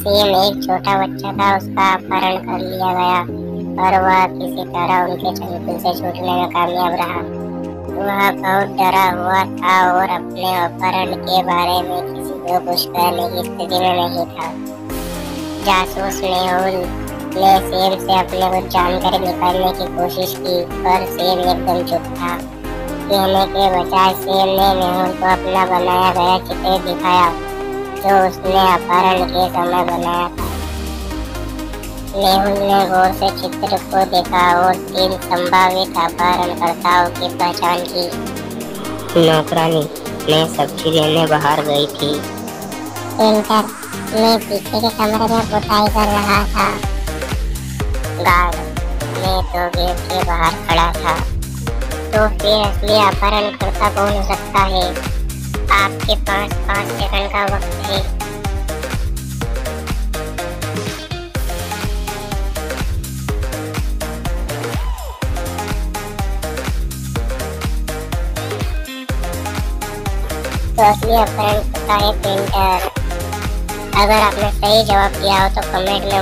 Same एक छोटा बच्चा था, उसका अपहरण कर लिया गया। और वह किसी तरह उनके चंगुल से छूटने में कामयाब रहा। वह बहुत डरा हुआ था और अपने अपहरण के बारे में किसी को कुछ कहने की स्थिति में नहीं था। जासूस मेहुल ने सेम से अपने कुछ जानकारी निकालने की कोशिश की, पर सेम एकदम चुप था। कहने के बजाय सेम ने मेहुल को अपना बनाया गया चित्र दिखाया। जो उसने अपहरण के समय बनाया था। मेहुल ने गौर से चित्र को देखा और तीन संभावित अपहरणकर्ताओं की पहचान की। नौकरानी मैं सब्ज़ी लेने बाहर गई थी। पेंटर मैं पीछे के कमरे में पुताई कर रहा था। गार्ड मैं तो गेट के बाहर खड़ा था। तो फिर असली अपहरणकर्ता कौन हो सकता है? आपके पास पाँच सेकंड का वक्त है। तो असली अपहरणकर्ता है, पेंटर। अगर आपने सही जवाब दिया हो तो कमेंट में